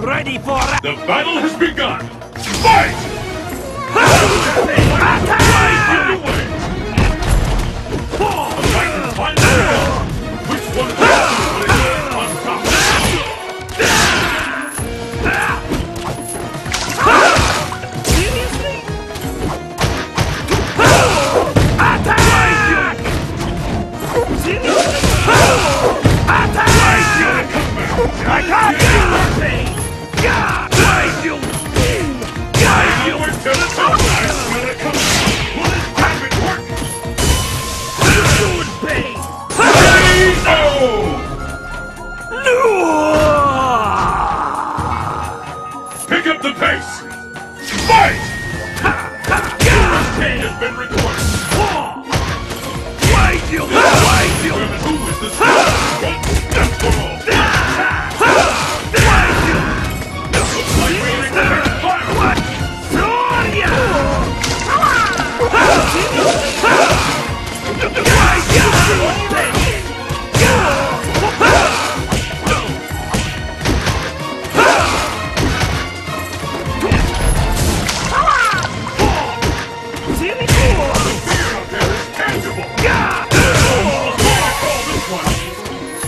Ready for... The battle has begun! Fight! Attack! Seriously? Attack! Keep the pace! Fight! This has been recorded!